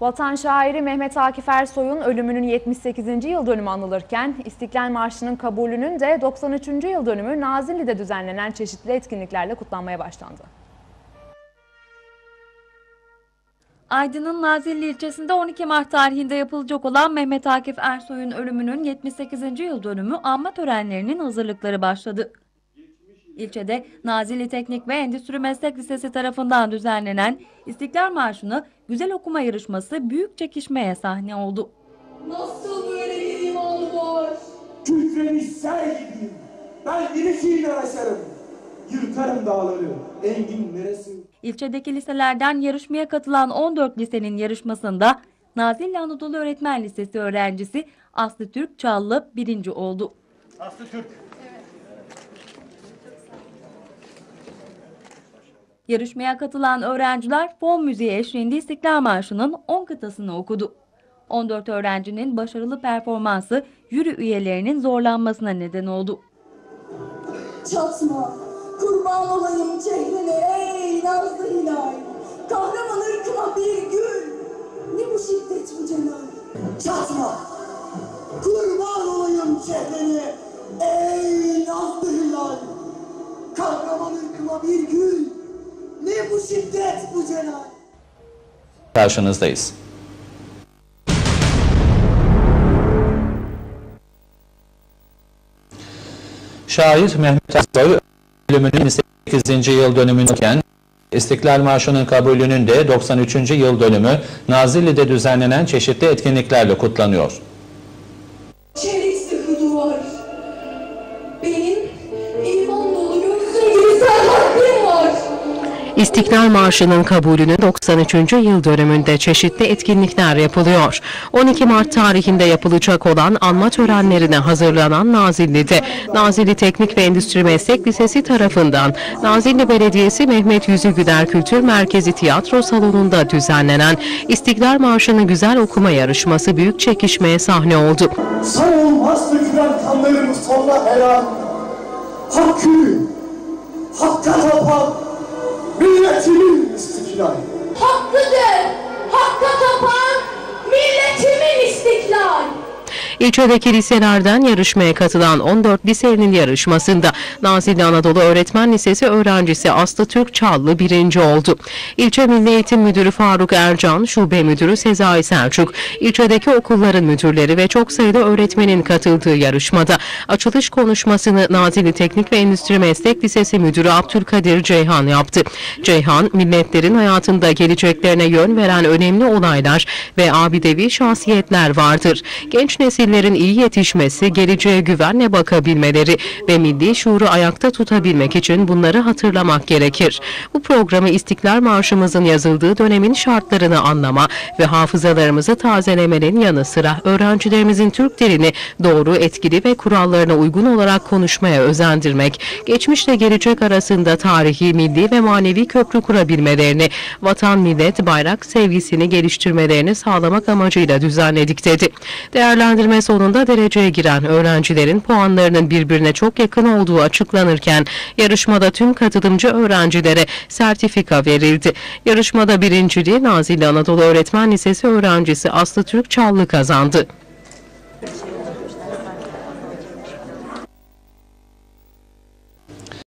Vatan şairi Mehmet Akif Ersoy'un ölümünün 78. yıl dönümü anılırken İstiklal Marşı'nın kabulünün de 93. yıl dönümü Nazilli'de düzenlenen çeşitli etkinliklerle kutlanmaya başlandı. Aydın'ın Nazilli ilçesinde 12 Mart tarihinde yapılacak olan Mehmet Akif Ersoy'un ölümünün 78. yıl dönümü anma törenlerinin hazırlıkları başladı. İlçede Nazilli Teknik ve Endüstri Meslek Lisesi tarafından düzenlenen İstiklal Marşı'nı güzel okuma yarışması büyük çekişmeye sahne oldu. Nasıl böyle bir imanı var? Kükremiş sel gibiyim. Ben girişiyle aşarım. Yırtarım dağları. Engin neresi? İlçedeki liselerden yarışmaya katılan 14 lisenin yarışmasında Nazilli Anadolu Öğretmen Lisesi öğrencisi Aslı Türk Çallı birinci oldu. Aslı Türk. Yarışmaya katılan öğrenciler fon müziği eşliğinde İstiklal Marşı'nın 10 kıtasını okudu. 14 öğrencinin başarılı performansı jüri üyelerinin zorlanmasına neden oldu. Çatma, kurban olayım çehrene ey nazlı hilal. Kahraman ırkıma bir gül, ne bu şiddet bu celal. Çatma, kurban olayım çehrene ey nazlı hilal. Kahraman ırkıma bir gül, bu şiddet bu celal. karşınızdayız. Şair Mehmet Aksoy ölümünün 28. yıl dönümünden İstiklal Marşı'nın kabulünün de 93. yıl dönümü Nazilli'de düzenlenen çeşitli etkinliklerle kutlanıyor. Çelik sıkı duvar. Benim İstiklal Marşı'nın kabulünün 93. yıl dönümünde çeşitli etkinlikler yapılıyor. 12 Mart tarihinde yapılacak olan anma törenlerine hazırlanan Nazilli'de Nazilli Teknik ve Endüstri Meslek Lisesi tarafından Nazilli Belediyesi Mehmet Yüzü Güder Kültür Merkezi Tiyatro Salonu'nda düzenlenen İstiklal Marşı'nı güzel okuma yarışması büyük çekişmeye sahne oldu. Sayılmaz dökülen kanlarımız sonuna her an. Hakkı, hakka tapan, নয় İlçedeki liselerden yarışmaya katılan 14 lisenin yarışmasında Nazilli Anadolu Öğretmen Lisesi öğrencisi Aslı Türk Çallı birinci oldu. İlçe Milli Eğitim Müdürü Faruk Ercan, Şube Müdürü Sezai Selçuk, ilçedeki okulların müdürleri ve çok sayıda öğretmenin katıldığı yarışmada açılış konuşmasını Nazilli Teknik ve Endüstri Meslek Lisesi Müdürü Abdülkadir Ceyhan yaptı. Ceyhan, milletlerin hayatında geleceklerine yön veren önemli olaylar ve abidevi şahsiyetler vardır. Genç nesillerin iyi yetişmesi, geleceğe güvenle bakabilmeleri ve milli şuuru ayakta tutabilmek için bunları hatırlamak gerekir. Bu programı İstiklal Marşımızın yazıldığı dönemin şartlarını anlama ve hafızalarımızı tazelemenin yanı sıra öğrencilerimizin Türk dilini doğru, etkili ve kurallarına uygun olarak konuşmaya özendirmek, geçmişle gelecek arasında tarihi, milli ve manevi köprü kurabilmelerini, vatan, millet, bayrak sevgisini geliştirmelerini sağlamak amacıyla düzenledik dedi. Değerlendirme sonunda dereceye giren öğrencilerin puanlarının birbirine çok yakın olduğu açıklanırken yarışmada tüm katılımcı öğrencilere sertifika verildi. Yarışmada birinciliği Nazilli Anadolu Öğretmen Lisesi öğrencisi Aslı Türk Çallı kazandı.